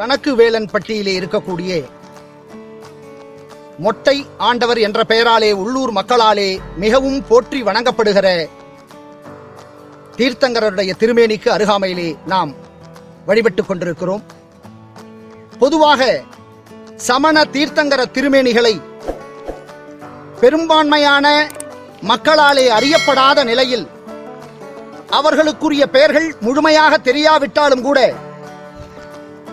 கணக்கு வேலன் பட்டியலே இருக்கக்கூடிய மொட்டை ஆண்டவர் என்ற பெயராலே உள்ளூர் மக்களாலே மிகவும் போற்றி வணங்கப்படுகிற தீர்த்தங்கரருடைய திருமேனிக்கு அருகாமையிலே நாம் வழிபட்டுக் கொண்டிருக்கிறோம். பொதுவாக சமண தீர்த்தங்கர திருமேனிகளை பெரும்பான்மையான மக்களாலே அறியப்படாத நிலையில் அவர்களுக்குரிய பெயர்கள் முழுமையாக தெரியாவிட்டாலும் கூட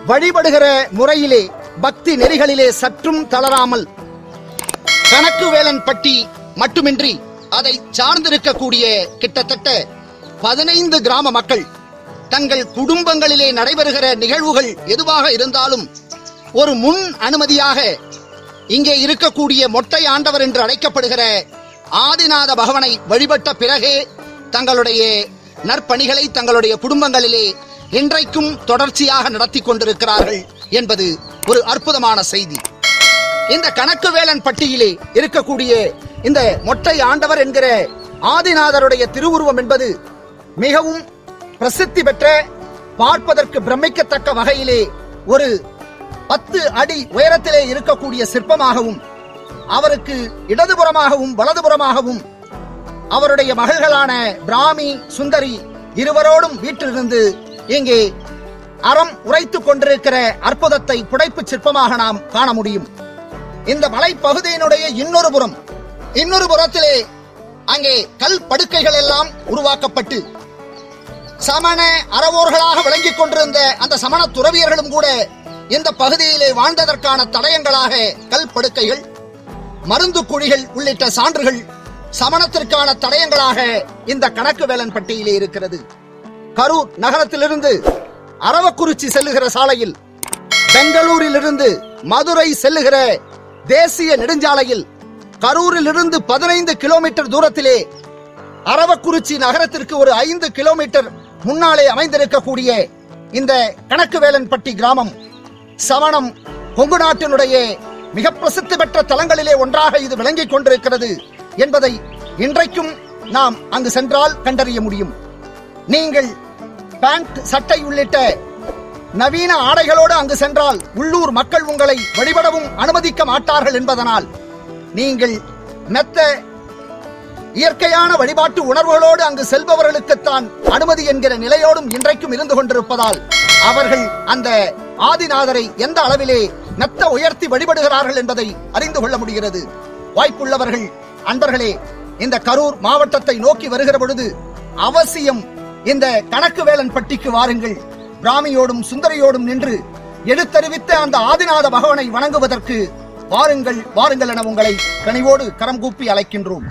வழிபடுகிற முறையிலே பக்தி நெறிகளிலே சற்றும் தளராமல் கணக்கு வேலன் பட்டி மட்டுமின்றி அதை சார்ந்திருக்கக்கூடிய கிட்டத்தட்ட பதினைந்து கிராம மக்கள் தங்கள் குடும்பங்களிலே நடைபெறுகிற நிகழ்வுகள் எதுவாக இருந்தாலும் ஒரு முன் அனுமதியாக இங்கே இருக்கக்கூடிய மொட்டை ஆண்டவர் என்று அழைக்கப்படுகிற ஆதிநாத பகவனை வழிபட்ட பிறகே தங்களுடைய நற்பணிகளை தங்களுடைய குடும்பங்களிலே இன்றைக்கும் தொடர்ச்சியாக நடத்தி கொண்டிருக்கிறார்கள் என்பது ஒரு அற்புதமான செய்தி. இந்த கணக்கு வேலன் பட்டியலே இருக்கக்கூடிய இந்த மொட்டை ஆண்டவர் என்கிற ஆதிநாதருடைய திருவுருவம் என்பது மிகவும் பிரசித்தி பெற்ற பார்ப்பதற்கு பிரமிக்கத்தக்க வகையிலே ஒரு பத்து அடி உயரத்திலே இருக்கக்கூடிய சிற்பமாகவும் அவருக்கு இடதுபுறமாகவும் வலதுபுறமாகவும் அவருடைய மகள்களான பிராமி சுந்தரி இருவரோடும் வீட்டிலிருந்து இங்கே அறம் உரைத்துக் கொண்டிருக்கிற அற்புதத்தை புடைப்பு சிற்பமாக நாம் காண முடியும். இந்த மலைப்பகுதியினுடைய இன்னொரு புறம் இன்னொரு புறத்திலே அங்கே கல் படுக்கைகள் எல்லாம் உருவாக்கப்பட்டு சமண அறவோர்களாக விளங்கிக் கொண்டிருந்த அந்த சமண துறவியர்களும் கூட இந்த பகுதியிலே வாழ்ந்ததற்கான தடயங்களாக கல் படுக்கைகள் மருந்து குழிகள் உள்ளிட்ட சான்றுகள் சமணத்திற்கான தடயங்களாக இந்த கணக்கு வேலன் பட்டியலே இருக்கிறது. கரூர் நகரத்திலிருந்து அரவக்குறிச்சி செல்லுகிற சாலையில் பெங்களூரிலிருந்து மதுரை செல்லுகிற தேசிய நெடுஞ்சாலையில் கரூரிலிருந்து பதினைந்து கிலோமீட்டர் தூரத்திலே அரவக்குறிச்சி நகரத்திற்கு ஒரு ஐந்து கிலோமீட்டர் முன்னாலே அமைந்திருக்கக்கூடிய இந்த கணக்கு வேலன்பட்டி கிராமம் சவணம் கொங்கு நாட்டினுடைய மிக பிரசித்தி பெற்ற தலங்களிலே ஒன்றாக இது விளங்கிக் கொண்டிருக்கிறது என்பதை இன்றைக்கும் நாம் அங்கு சென்றால் கண்டறிய முடியும். நீங்கள் பேண்ட் சட்டை உள்ளிட்ட நவீன ஆடைகளோடு அங்கு சென்றால் உள்ளூர் மக்கள் உங்களை வழிபடவும் அனுமதிக்க மாட்டார்கள் என்பதனால் நீங்கள் மெத்த இயற்கையான வழிபாட்டு உணர்வுகளோடு அங்கு செல்பவர்களுக்குத்தான் அனுமதி என்கிற நிலையோடும் இன்றைக்கும் இருந்து கொண்டிருப்பதால் அவர்கள் அந்த ஆதிநாதரை எந்த அளவிலே மெத்த உயர்த்தி வழிபடுகிறார்கள் என்பதை அறிந்து கொள்ள முடிகிறது. வாய்ப்புள்ளவர்கள் அன்பர்களே இந்த கரூர் மாவட்டத்தை நோக்கி வருகிற பொழுது அவசியம் இந்த கணக்கு வேலன் பட்டிக்கு வாருங்கள். பிராமியோடும் சுந்தரியோடும் நின்று எடுத்தறிவித்த அந்த ஆதிநாத பகவனை வணங்குவதற்கு வாருங்கள் வாருங்கள் என உங்களை கனிவோடு கரம் கூப்பி அழைக்கின்றோம்.